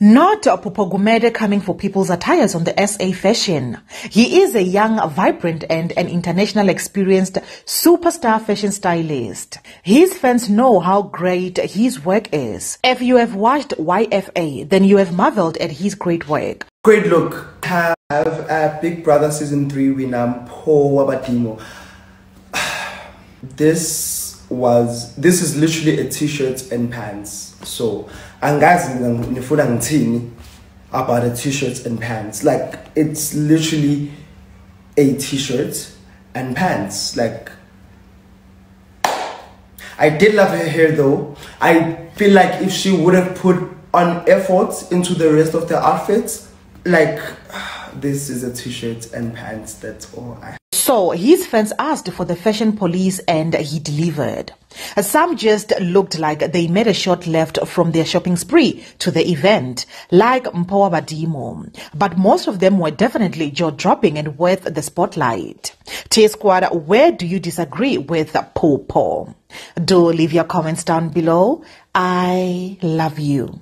Not a Phupho Gumede coming for people's attires on the SA fashion. He is a young, vibrant and an international experienced superstar fashion stylist. His fans know how great his work is. If you have watched YFA, then you have marveled at his great work. Great look. Have a Big Brother season 3 winner, Mpho Wa Badimo. This was, this is literally a t-shirt and pants so angazi ngifuna ngithini about the t-shirts and pants like it's literally a t-shirt and pants like I did love her hair though. I feel like if she would have put on effort into the rest of the outfits, like this is a t-shirt and pants, that's all I so his fans asked for the fashion police and he delivered. Some just looked like they made a short left from their shopping spree to the event, like Mpho Wa Badimo. But most of them were definitely jaw-dropping and worth the spotlight. T Squad, where do you disagree with Phupho? Do leave your comments down below. I love you.